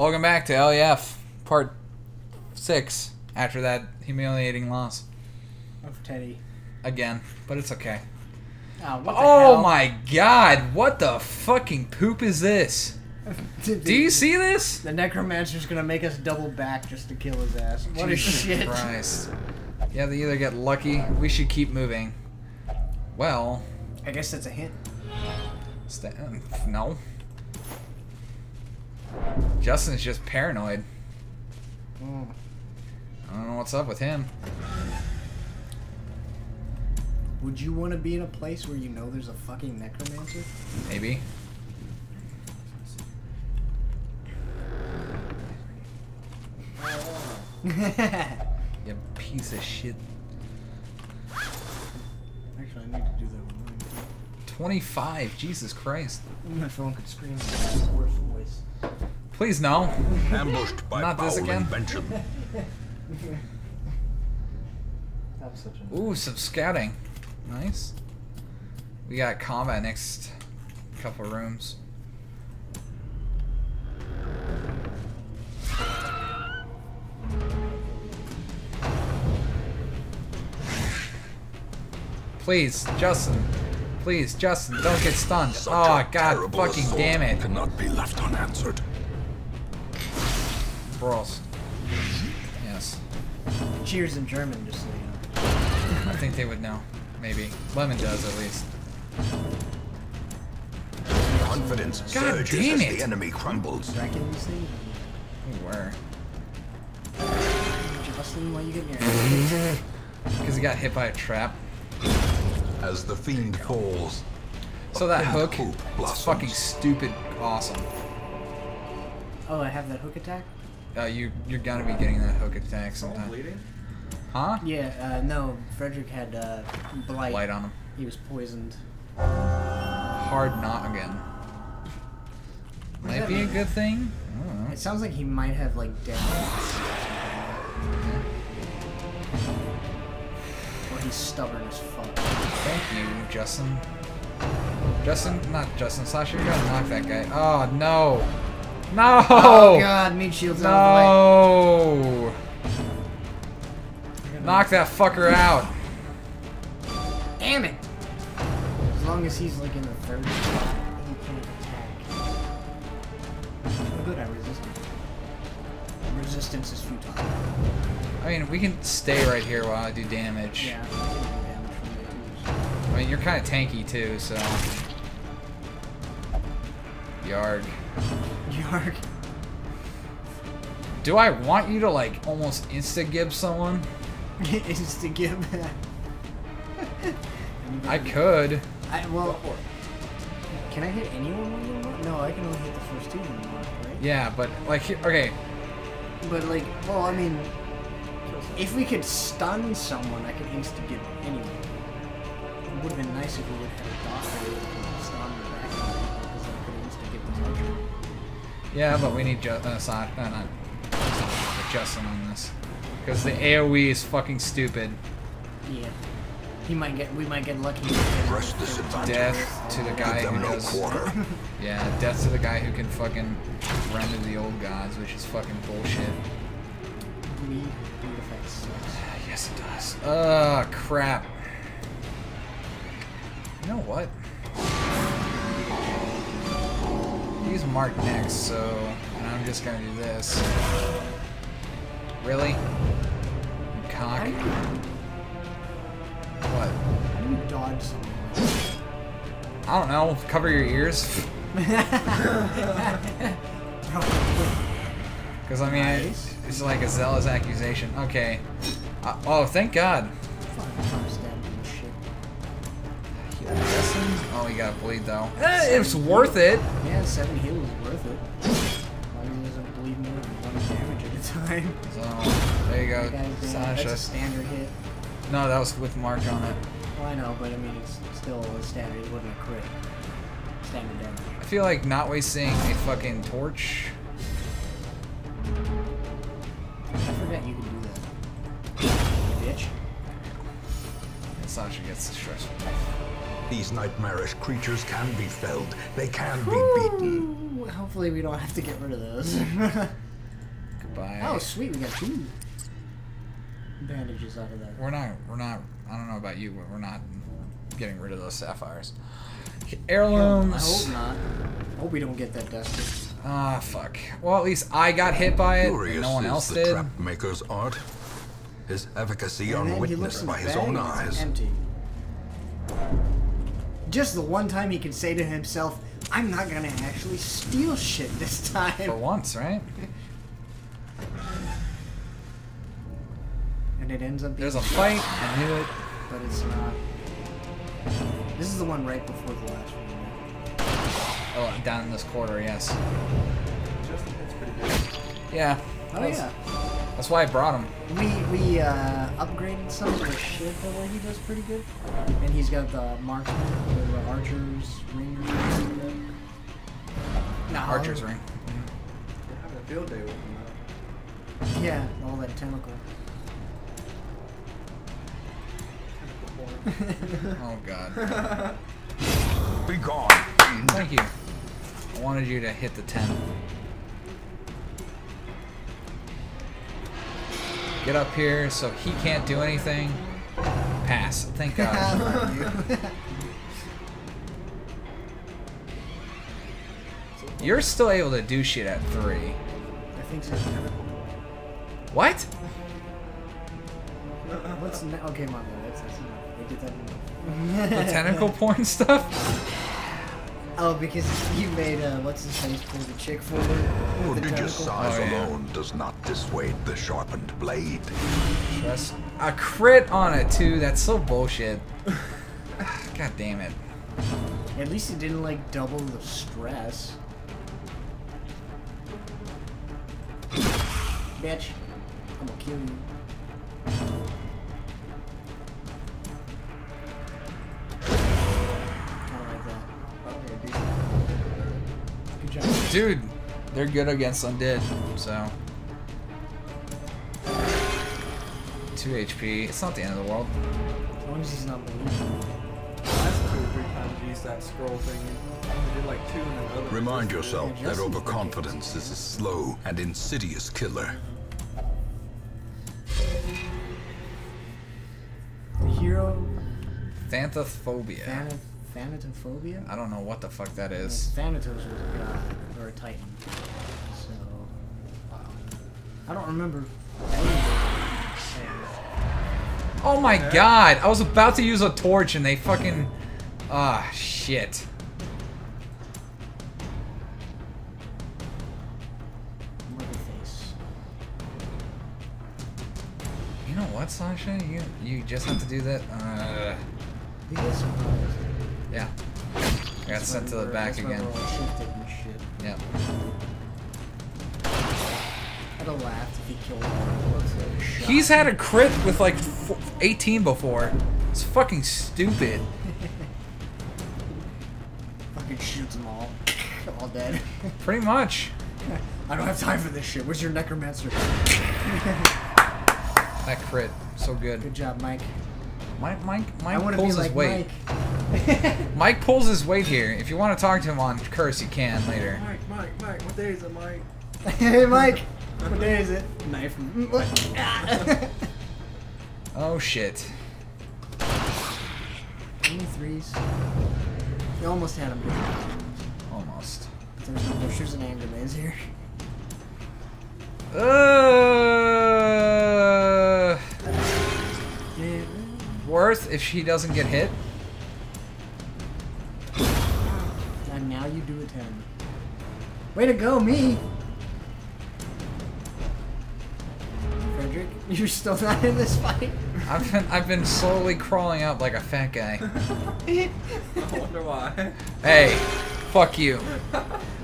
Welcome back to LAF Part 6 after that humiliating loss. Of Teddy. Again, but it's okay. Oh, what the Oh hell? my god, what the fucking poop is this? Do you see this? The necromancer's gonna make us double back just to kill his ass. What Jesus a shit. Christ. Yeah, they either get lucky. We should keep moving. Well, I guess that's a hint. sta- um, no. Justin's just paranoid. Mm. I don't know what's up with him. Would you want to be in a place where you know there's a fucking necromancer? Maybe. You piece of shit. Actually, I need to do that mine. 25. Jesus Christ. My phone could scream Please no. Ambushed by Not this again? invention. That was such a. Ooh, some scouting. Nice. We got combat next couple rooms. Please, Justin. Please, Justin, don't get stunned. Such oh, God fucking damn it. Cannot be left unanswered. Brawls. Yes. Cheers in German, just so you know. I think they would know. Maybe. Lemon does, at least. Confidence God surges damn as it. the enemy crumbles. Striking these things? We were. Justin, why you getting your? Because he got hit by a trap. As the fiend falls, So that hook, hope it's fucking stupid awesome. Oh, I have that hook attack? Uh, you, you're gonna be getting that hook attack sometime. bleeding? Huh? Yeah, uh, no, Frederick had uh, blight. Light on him. He was poisoned. Hard not again. Might that be a good thing. I don't know. It sounds like he might have like dead. He's stubborn as fuck. Thank you, Justin. Justin, not Justin. Sasha, you're gonna knock that guy. Oh no, no, Oh god, meat shields out of no! Knock that fucker out. Damn it! As long as he's like in the third spot, he can't attack. Oh good, I resisted. Resistance is futile. I mean, we can stay right here while I do damage. Yeah, I can do damage from the I mean, you're kind of tanky too, so. Yarg. Yarg. Do I want you to like almost insta gib someone? give that. I could. I, well, can I hit anyone when you mark? No, I can only hit the first two when you mark, right? Yeah, but like, okay, But like, well, I mean, if we could stun someone, I could insta give anyone. It would have been nice if we would have had a doctor who could stun the back because I could insta give the toucher. yeah, but we need Ju- uh, Sa- uh, not Sasha, Justin on this because the AOE is fucking stupid. Yeah. He might get. We might get lucky. Press this. Death to the guy who no does. quarter. Yeah, death to the guy who can fucking render the old gods, which is fucking bullshit. We do effects. sucks. Yes, it does. Ugh, crap. You know what? He's marked next, so and I'm just gonna do this. Really? You Cock. What? How do you dodge someone? I don't know. Cover your ears. Because I mean, Nice. It's like a zealous accusation. Okay. Uh, oh, thank God. Fucking trying to stab you and shit. Oh, he got bleed though. Eh, it's worth it. Yeah, seven heal is worth it. Doesn't bleed more than one damage at a time. So there you go, down. That's a standard hit. No, that was with Mark on it. Well, I know, but I mean, it's still a standard. It wasn't a crit. Standard damage. I feel like not wasting a fucking torch. Sasha gets the stressful. These nightmarish creatures can be felled. They can be beaten. Hopefully we don't have to get rid of those. Goodbye. oh, sweet, we got two bandages out of that. We're not. We're not. I don't know about you, but we're not getting rid of those sapphires. Heirlooms. I hope not. Hope we don't get that dusted. Ah, fuck. Well, at least I got hit by it, and Curious no one is else the did. trap maker's art. His efficacy And then unwitnessed by his his own eyes. Empty. Just the one time he can say to himself, "I'm not gonna actually steal shit this time. For once, right? and it ends up being There's a fight. I knew it. but it's not. This is the one right before the last one. right? Oh, down in this corridor, yes. Justin hits pretty good. Yeah. Oh yeah. That's why I brought him. We we uh, upgraded some of the shit that way he does pretty good, and he's got the marksman, the archers, rangers. and stuff. No, Archer's ring. We're having a field day with him now. Yeah, all that tentacle. Oh god. Be gone. Thank you. I wanted you to hit the 10. Get up here so he can't do anything. Pass. Thank God. You're still able to do shit at 3. I think so. What? Uh, uh, what's okay, bad. That's, that's enough. They did that. The tentacle porn stuff? Oh, because you made uh, what's his face pull the chick forward. with the Prodigious tentacle. size Oh, yeah. alone does not dissuade the sharpened blade. That's a crit on it too. That's so bullshit. God damn it. At least it didn't like double the stress. Bitch, I'm gonna kill you. Dude, they're good against undead, so. 2 HP. It's not the end of the world. As long as he's not bleeding. Last two or three times you used that scroll thing. You did like two and then the other. Remind yourself that overconfidence is a slow and insidious killer. The hero, Thanathphobia. Thanath- Thanatophobia? I don't know what the fuck that is. Thanatos was a god, or a titan. So, I don't remember. any of it saying that. Oh my god! I was about to use a torch and they fucking. Ah, shit. You know what, Sasha? You you just have to do that. Uh, He is surprised. Yeah. I got sent to the back again. we're all shifted and shit. Yep. I'd have laughed if he killed. Shot. He's had a crit with like f- 18 before. It's fucking stupid. fucking shoots them all. all dead. Pretty much. I don't have time for this shit. Where's your necromancer? That crit. So good. Good job, Mike. Mike Mike Mike want to be pulls his like weight. Mike. Mike pulls his weight here. If you want to talk to him on curse, you can later. Mike, Mike, Mike, what day is it, Mike? hey, Mike. What day is it? Knife. What? Ah. Oh shit. Any threes? You almost had him. Almost. But There's no bushes and angles here. Uh, Yeah. worth if she doesn't get hit. You do a 10. Way to go, me! Frederick, you're still not in this fight? I've been I've been slowly crawling up like a fat guy. I wonder why. Hey, fuck you.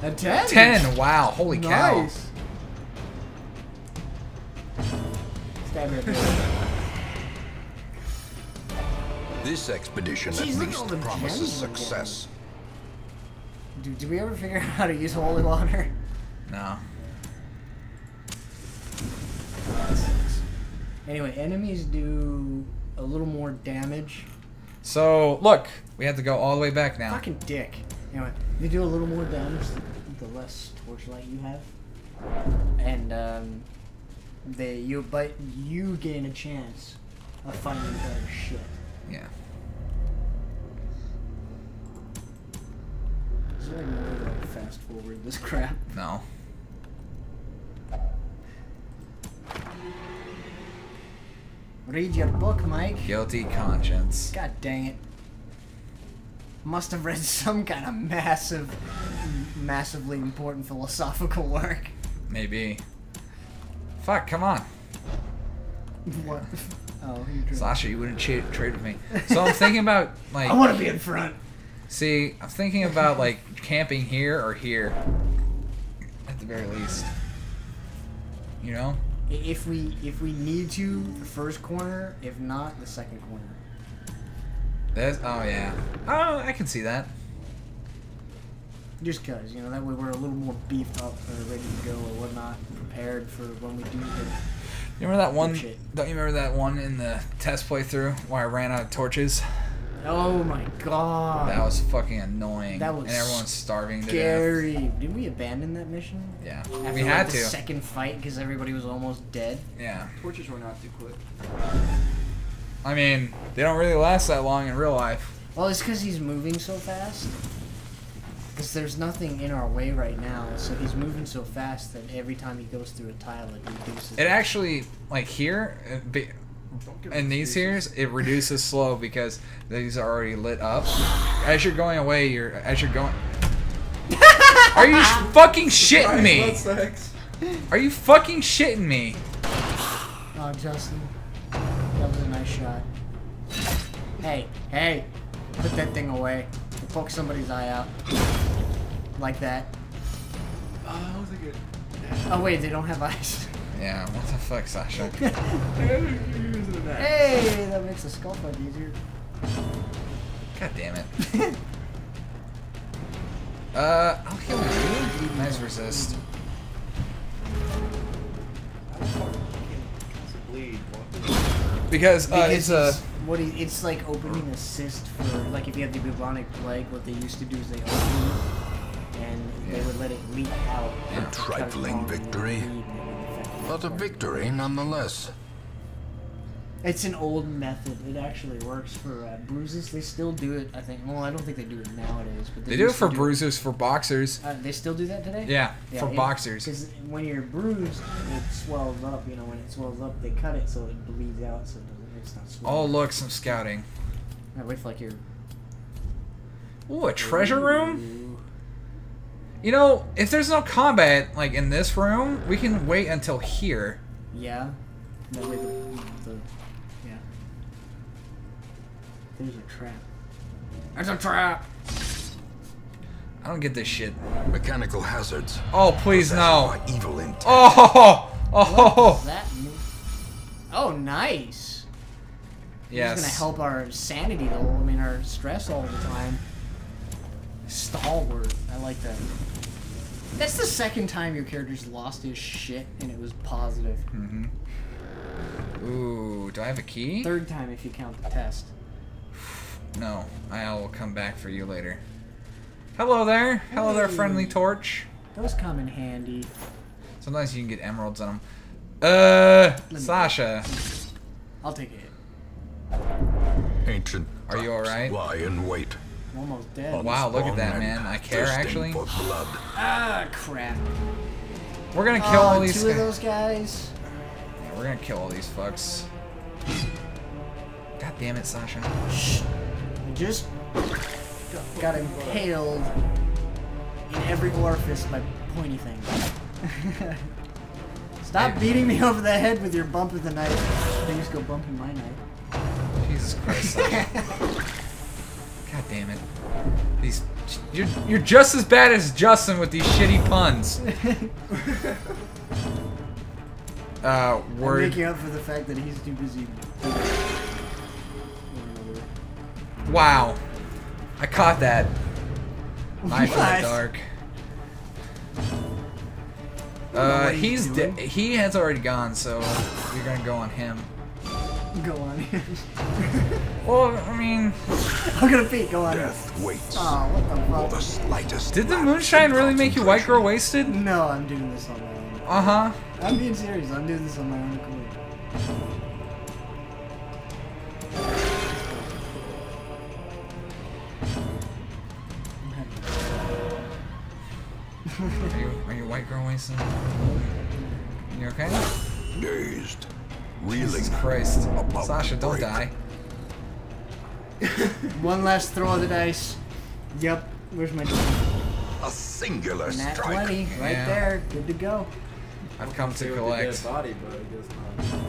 A 10? Ten. Wow. Holy cow. Nice. Stab her. This expedition Jeez, at least promises gems we're success. Do, do we ever figure out how to use holy water? No. Anyway, enemies do a little more damage. So look, we have to go all the way back now. Fucking dick. Anyway, they do a little more damage the less torchlight you have, and um, they you but you gain a chance of finding better shit. Yeah. Is there any way to fast forward this crap? No. Read your book, Mike. Guilty conscience. God dang it. Must have read some kind of massive, massively important philosophical work. Maybe. Fuck, come on. What? Oh, you. Sasha, you wouldn't trade with me. So I'm thinking about, like, I want to be in front. See, I'm thinking about, like, camping here or here. At the very least. You know? If we if we need to, the first corner. If not, the second corner. That's, oh, yeah. Oh, I can see that. Just cause you know that way we're a little more beefed up or ready to go or whatnot, prepared for when we do hit. You remember that one? shit. Don't you remember that one in the test playthrough where I ran out of torches? Oh my god. That was fucking annoying. That was and everyone's starving to death. scary. Did we abandon that mission? Yeah, After, we like, had the to. second fight because everybody was almost dead. Yeah, Torches were not too quick. I mean they don't really last that long in real life. Well, it's because he's moving so fast. Because there's nothing in our way right now, so he's moving so fast that every time he goes through a tile, it reduces. It actually like here, uh, be- Don't give in these excuses. here's it reduces slow because these are already lit up. As you're going away, you're as you're going. Are you fucking shitting me? Christ, what sex? Are you fucking shitting me? Oh, Justin, that was a nice shot. Hey, hey, put that thing away. Poke somebody's eye out. Like that. Oh, that was a good. Oh wait, they don't have eyes. Yeah, what the fuck, Sasha? You're that. hey, that makes the skull fight easier. God damn it. Uh, I'll kill you. Nice resist. Because uh, Because it's a it's- what he, it's like opening a cyst for like if you have the bubonic plague. What they used to do is they open it and they would let it leak out. Yeah. and try to Trifling victory. bleed and it would infect the But a victory nonetheless. It's an old method. It actually works for uh, bruises. They still do it. I think. Well, I don't think they do it nowadays, but they, they do it for bruisers, for boxers. Uh, they still do that today. Yeah, for boxers. Because when you're bruised, it swells up. You know, when it swells up, they cut it so it bleeds out, so it doesn't. It's not swelling. Oh, look, some scouting. I wait for like your. Ooh, a treasure room? You know, if there's no combat, like in this room, we can wait until here. Yeah. That way the, the yeah. There's a trap. There's a trap. I don't get this shit. Mechanical hazards. Oh, please Possessed no. by Evil intent. Oh, What oh, does that mean? Oh, nice. yes. It's gonna help our sanity though. I mean, our stress all the time. Stalwart. I like that. That's the second time your character's lost his shit and it was positive. Mm-hmm. Ooh, do I have a key? Third time if you count the test. No, I will come back for you later. Hello there. Hello there, friendly torch. Those come in handy. Sometimes you can get emeralds on them. Uh, me- Sasha. I'll take it. Ancient Are you alright? Lie in wait. I'm almost dead. Wow, look at that, man. I care, actually. Blood. Ah, crap. We're gonna kill oh, all these two of guys. those guys. We're gonna kill all these fucks. God damn it, Sasha. Shh. Just got impaled in every orifice by pointy things. Stop beating me over the head with your bump of the knife. Things go bump in my knife. Jesus Christ, God damn it. These you're you're just as bad as Justin with these shitty puns. Uh, I'm making up for the fact that he's too busy. Wow. I caught that. Knife in the dark. Uh, he's he's doing. de- he has already gone, so you're gonna go on him. Go on him. Well, I mean, I'm gonna pee. Go on in. Death waits Oh, what the for fuck? the slightest. did the moonshine really make you white girl wasted? No, I'm doing this on my own. Uh huh. I'm being serious. I'm doing this on my own accord. Are you are you white girl wasted? You okay? Dazed, reeling. Jesus Christ, About Sasha, don't break. die. One last throw of the dice. Yep. Where's my A singular nat strike. 20? Right Yeah. there. Good to go. I've come to collect. dead body, but I guess not.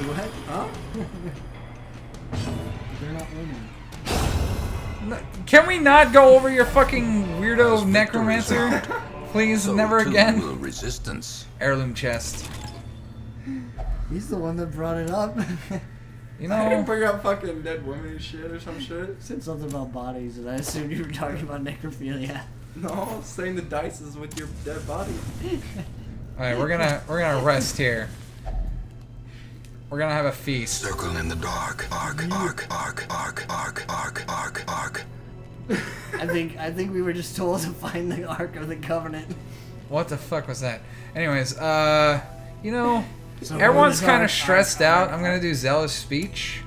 What? Huh? They're not winning. N- Can we not go over your fucking weirdo As victory is necromancer? Please, So never again. resistance. Heirloom chest. He's the one that brought it up. You know, I didn't know, bring up fucking dead women shit or some shit. Said something about bodies, and I assumed you were talking about necrophilia. No, saying the dice is with your dead body. all right, we're gonna we're gonna rest here. We're gonna have a feast. Circle in the dark. Arc, arc, arc, arc, arc, arc, arc, arc. I think I think we were just told to find the Ark of the Covenant. What the fuck was that? Anyways, uh, you know, So everyone's kind our- of stressed our- out. our- I'm gonna do zealous speech.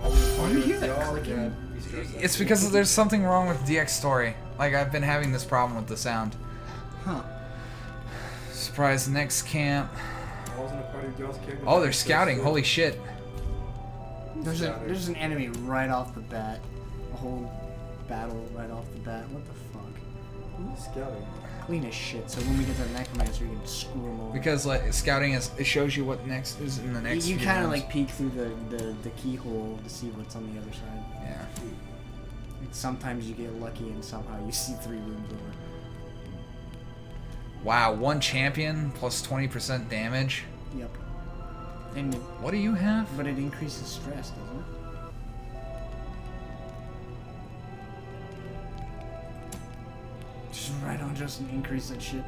Why do you hear that Y'all clicking? gotta be stressed out. It's because there's something wrong with Dxtory. Like I've been having this problem with the sound. Huh. Surprise! Next camp. I wasn't a part of y'all's character. Oh, they're scouting. Holy shit! There's a there's an enemy right off the bat. A whole battle right off the bat. What the fuck? Who's scouting? Clean as shit. So when we get to the necromancer, you can screw them over. Because like scouting is it shows you what next is in the next. you few kind of like peek through the, the the keyhole to see what's on the other side. Yeah. And sometimes you get lucky and somehow you see three rooms over. Wow, one champion plus 20% damage. Yep. And What do you have? but it increases stress, doesn't it? Just right on, just an increase that shit.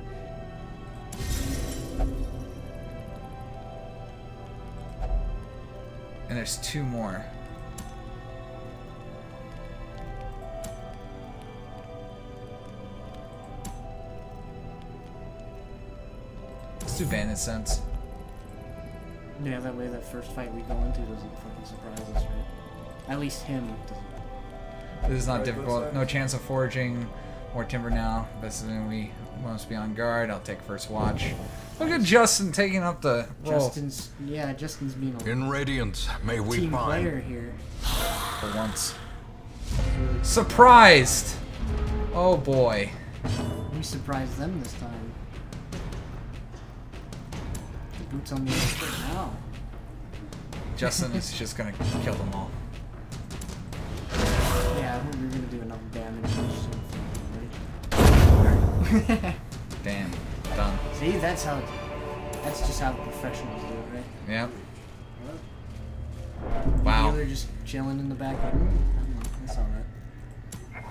And there's two more. Let's do bandit sense. Yeah, that way that first fight we go into doesn't fucking surprise us, right? At least him doesn't. This is not Right, difficult. No chance of foraging more timber now. This is when we must be on guard. I'll take first watch. Look at Justin taking up the role Justin's yeah, Justin's being a In Radiance, may we team find player here. for once. Surprised! Oh boy. We surprised them this time. Boots on the other foot now. Justin is just gonna kill them all. Yeah, I think are gonna do enough damage. or something, right? Damn. Done. See, that's how. That's just how the professionals do it, right? Yep. Wow. They're just chilling in the back. Like, "Mm, I don't know, that's all right.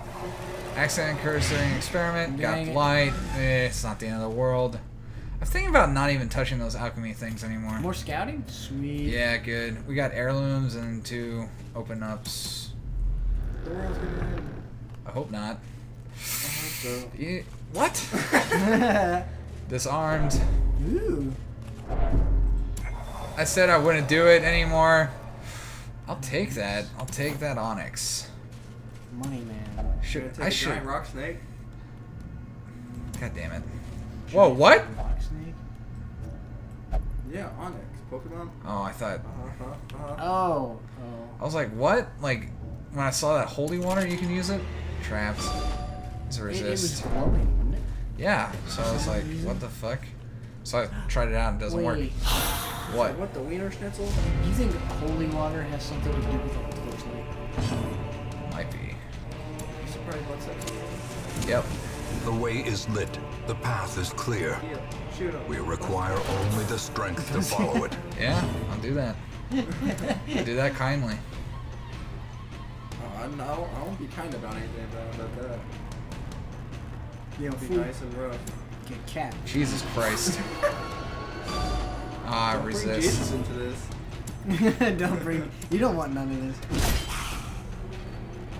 Accident an experiment. Got it. blight. Eh, it's not the end of the world. I'm thinking about not even touching those alchemy things anymore. More scouting? Sweet. Yeah, good. We got heirlooms and two open ups. The world's gonna end. I hope not. I hope so. You, what? Disarmed. Ooh. I said I wouldn't do it anymore. I'll take that. I'll take that onyx. Money man. Should Gonna take I a should? giant rock snake. God damn it! Whoa, what? Yeah, Onix. Pokemon. Oh, I thought. Uh-huh. Uh-huh. Oh. Oh. I was like, what? Like, when I saw that holy water, you can use it. Traps. It's a It, it was resist. glowing, wasn't it? Yeah. So I was like, what the fuck? So I tried it out and it doesn't work. Wait, What? What the wiener schnitzel? Do you think holy water has something to do with the torch light? Might be. I'm surprised what's that? Yep. the way is lit, the path is clear. Heal. Shoot him. We require only the strength to follow it. Yeah, I'll do that. I'll do that kindly. Oh, I, no, I won't be kind about anything about, about that. Yeah, It'll be fool. nice and rough. Get cat. Jesus Christ. Ah, Don't bring resist. Jesus into this. don't bring. You don't want none of this.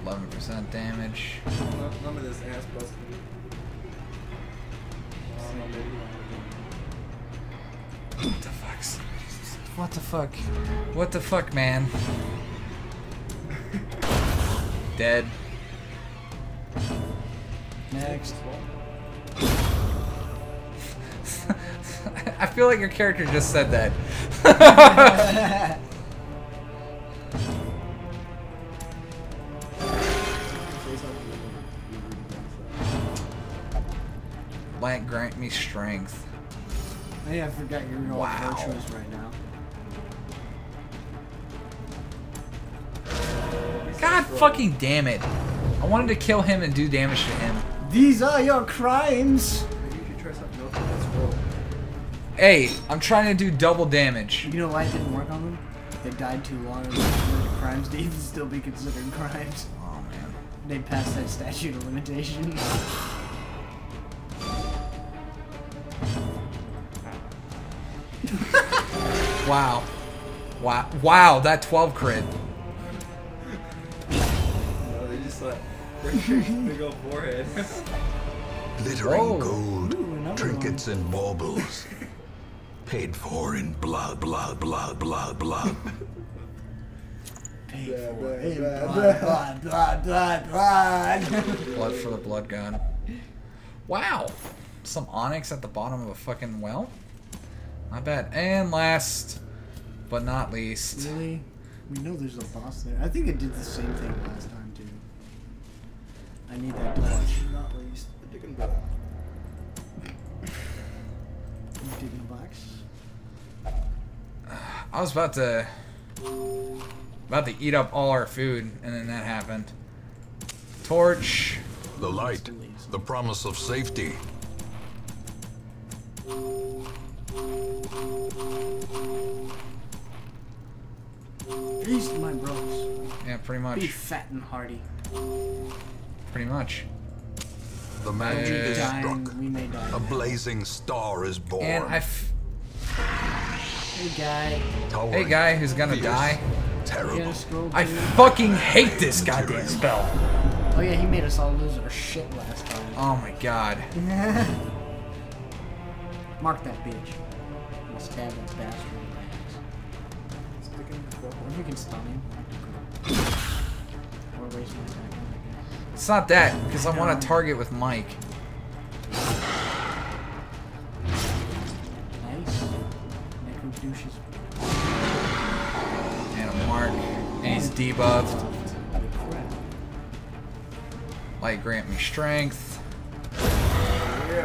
11% damage. None none of this ass busting. What the fuck? What the fuck, man? Dead. Next. I feel like your character just said that. Say something that would be rude against that. Light grant me strength. Hey, I forgot you're all Wow. virtuous right now. God fucking damn it. I wanted to kill him and do damage to him. These are your crimes. Maybe you should try something else with this roll. Hey, I'm trying to do double damage. You know why it didn't work on them? They died too long ago. The crimes to even still be considered crimes. Oh man. They passed that statute of limitation. Wow. Wow. Wow, that 12 crit. Big old forehead. Glittering Oh. gold, Ooh, another trinkets and baubles. Paid for in blood, blood, blood, blood, blood. Paid Blah, for in blah, blood, blood, blood, blood, blood. Blood for the blood god. Wow. Some onyx at the bottom of a fucking well? Not bad. And last, but not least. really? We know there's a boss there. I think it did the same thing last time too. I need that torch. Not least, the digging block. Digging a box? I was about to about to eat up all our food, and then that happened. Torch. The light, the promise of safety. Feast, my bros. Yeah, pretty much. Be fat and hearty. Pretty much. The magic is Dying, struck. we may die. A blazing star is born. And I. F- Hey guy, Towering, hey, guy who's gonna fierce, die. Terrible. I fucking hate this goddamn spell. Oh yeah, he made us all lose our shit last time. Oh my god. Mark that bitch. I'm gonna stab that bastard in the ass. Sticking What we can stun him? Or waste my attack, I guess. It's not that, because I want to target with Mike. Nice. And a mark. And he's debuffed. Holy. Light grant me strength.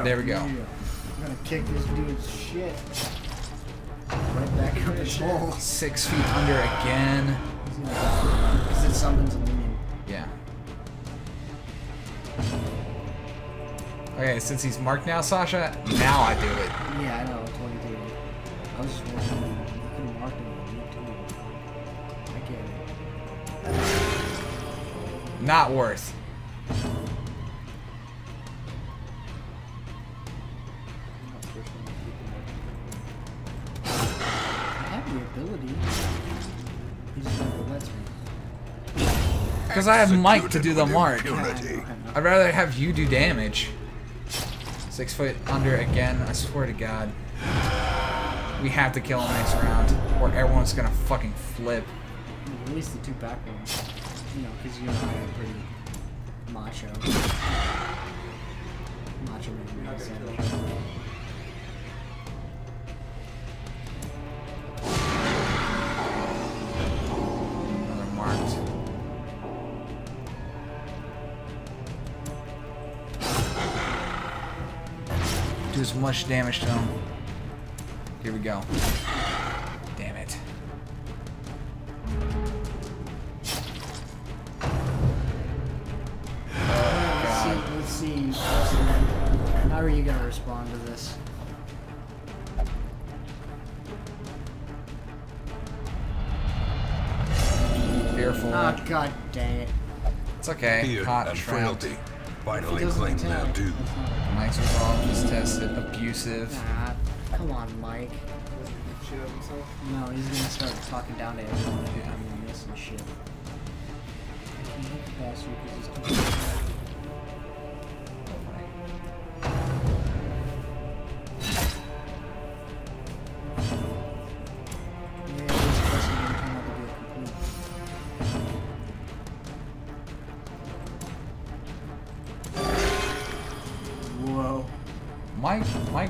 There we go. I'm gonna kick this dude's shit. Right back up his hole. Six feet under again. Because it summons Okay, since he's marked now, Sasha, now I do it. Yeah, I know, he did. I was just wondering, you could have marked him. I get it. Not worth. Not switching to keep them I have the ability. He just never lets. Because I have Mike to do the mark. I know, impunity. I know. I'd rather have you do damage. Six foot under again, I swear to God. We have to kill him next round, or everyone's gonna fucking flip. At least the two back ones. You know, because you and I are pretty macho. Macho man. Much damage to him. Here we go. Damn it. Let's see, let's see. Let's see. How are you gonna respond to this? Fearful. Oh god dang it. It's okay. Fear Caught, and trapped. frailty finally Doesn't claim their attack. due. Mike's resolve is tested. Abusive. Nah, come on, Mike. shit out. No, he's gonna start talking down to everyone every time we miss and shit.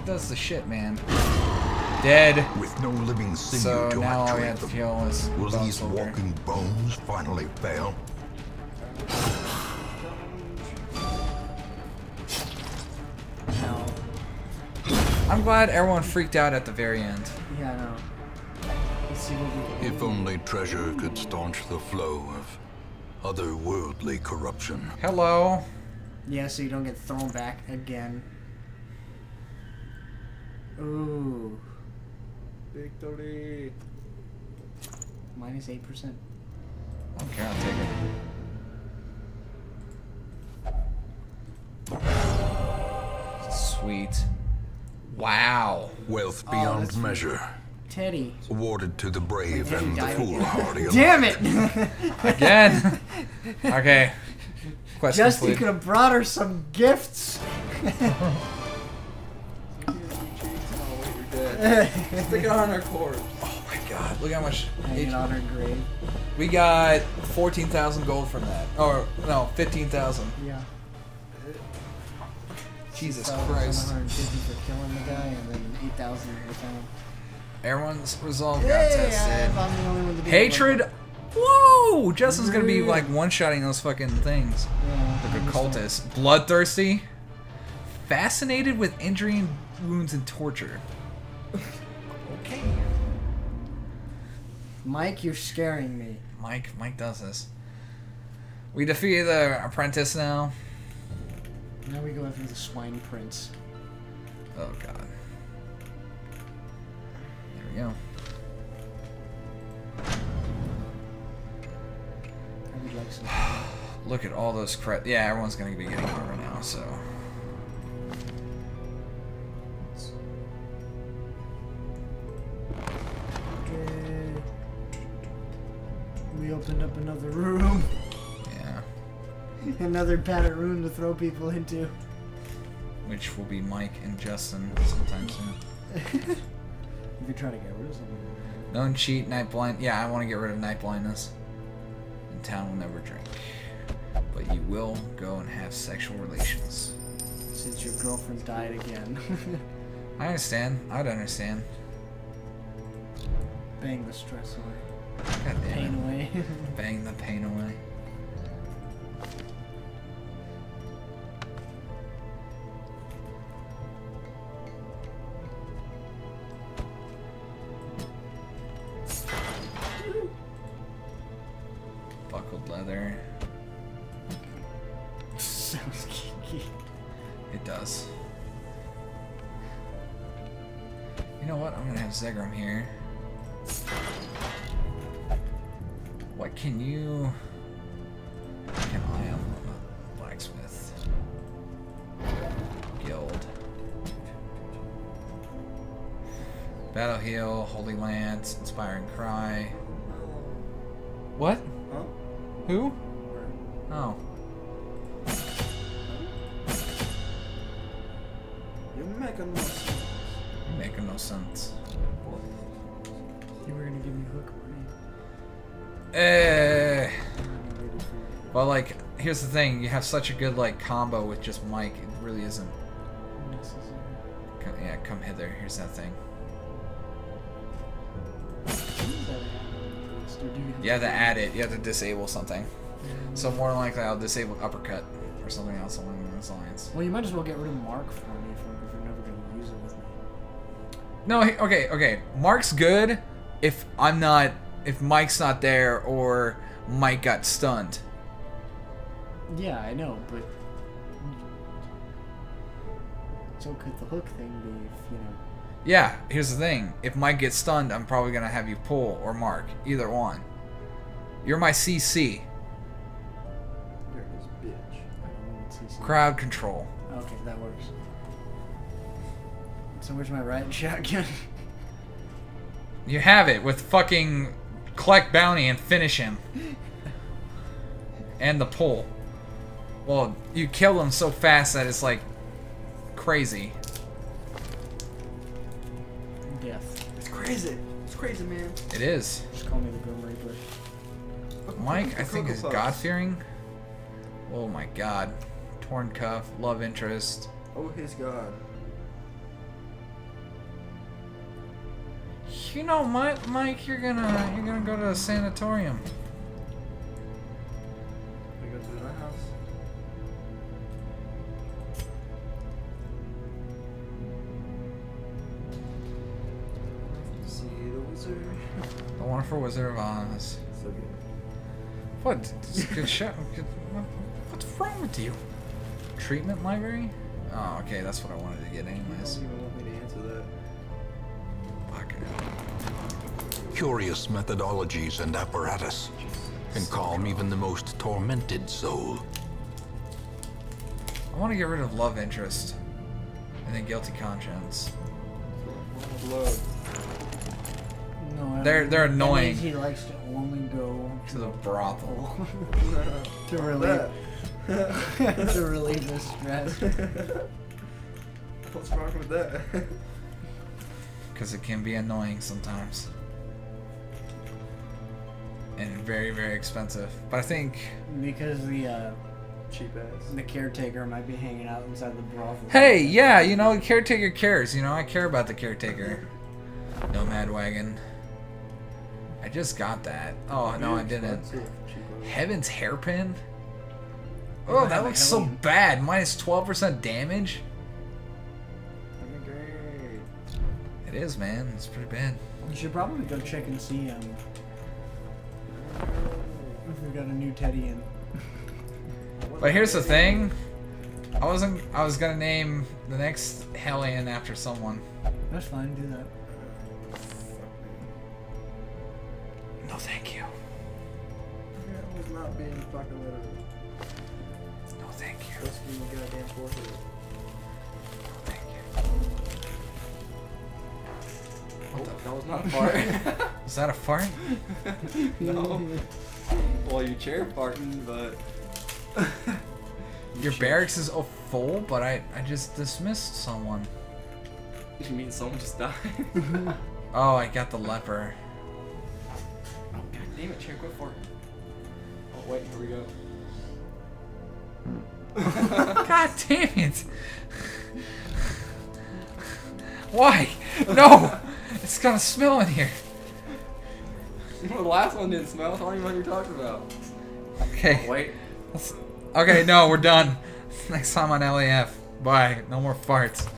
Does the shit, man. Dead. With no living sinew So to now all we have to them, kill is will these Soldier. walking bones finally fail? I'm glad everyone freaked out at the very end. yeah, I know. Let's see what we can If only treasure could staunch the flow of otherworldly corruption. Hello. Yeah, so you don't get thrown back again. Ooh, Victory. minus 8%. I don't care, I'll take it. Sweet. Wow. Wealth Oh, beyond that's- measure, Teddy. awarded to the brave and the died foolhardy. Damn it! Again. okay. Quest Justin complete. could have brought her some gifts. Stick it on our corpse. Oh my god, look how much Hanging on her grave. We got 14,000 gold from that. Or, no, 15,000. Yeah. Jesus So, Christ. 750 for killing the guy, and then 8,000 for found. Everyone's resolve got Hey, tested. I'm the only one to be Hatred. Whoa! Justin's gonna be mm-hmm. like one-shotting those fucking things. Yeah, Like a cultist. Bloodthirsty. Fascinated with injury, and wounds, and torture. Okay. Mike, you're scaring me. Mike, Mike does this. We defeated the apprentice now. Now we go after the swine prince. Oh god. There we go. Like. Look at all those cre- Yeah, everyone's gonna be getting armor now, so. Another room. Yeah. another padded room to throw people into. Which will be Mike and Justin sometime soon. If you're trying to get rid of something. Known cheat, night blind. Yeah, I want to get rid of night blindness. And town will never drink. But you will go and have sexual relations. Since your girlfriend died again. I understand. I'd understand. Bang the stress away. God damn Pain it. away. Bang the pain away. Heal, holy lance, inspiring cry. What? Huh? Who? Oh. You're making no sense. Making no sense. You were gonna give me hook money. Eh. I'm ready for it. Well, like, here's the thing: you have such a good like combo with just Mike. It really isn't. Necessary. Come, yeah, come hither. Here's that thing. Or do you have You have to to- add it. You have to disable something. So more than likely, I'll disable uppercut or something else along those lines. Well, you might as well get rid of Mark for me if, if you're never gonna use it with me. No, he- okay, okay. Mark's good if I'm not, if Mike's not there or Mike got stunned. Yeah, I know, but so could the hook thing be if you know? Yeah, here's the thing: if Mike gets stunned, I'm probably gonna have you pull or Mark, either one. You're my CC. You're his bitch. CC. Crowd control. Okay, that works. So where's my right shotgun? You have it with fucking collect bounty and finish him. and the pull. Well, you kill him so fast that it's like crazy. Death. It's crazy. It's crazy, man. It is. Just call me the Grim Reaper. Mike, I think is God fearing. Oh my god. Torn cuff, love interest. Oh, his god. You know, Mike, Mike, you're gonna you're gonna go to a sanatorium. Wizard of Oz. So good. What? It's a good show. Good- What's wrong with you? Treatment library? Oh, okay, that's what I wanted to get You anyways. don't even want me to answer that. Fuck. Curious methodologies and apparatus can calm even the most tormented soul. I want to get rid of love interest and then guilty conscience. Blood. No, They're- they're annoying. He likes to only go To the brothel. to relieve to relieve his stress. What's wrong with that? Because it can be annoying sometimes. And very, very expensive. But I think. Because the uh, Cheap ass. the caretaker might be hanging out inside the brothel. Hey, yeah, you know, the caretaker cares. You know, I care about the caretaker. Nomad wagon. I just got that. Oh, no, I didn't. Heaven's hairpin? Oh, that looks so bad. Minus 12% damage? That'd be great. It is, man. It's pretty bad. You should probably go check and see um, if we got a new Teddy in. But here's the thing. I wasn't. I was gonna name the next Hellion after someone. That's fine, do that. Thank you. Yeah, I was not being fucking literal. No, thank you. Let's a goddamn forfeit. No, thank you. What Oh, that was not a fart. Was that a fart? no. Well, you chair farting, but. Your barracks is oh, full, but I I just dismissed someone. You mean someone just died? Oh, I got the leper. Oh, damn it, chair, quit farting. Oh, wait, here we go. God damn it! Why? No! It's gonna smell in here. the last one didn't smell, I don't even know what you're talking about. Okay. Oh, wait. Okay, no, we're done. Next time on LAF. Bye. No more farts.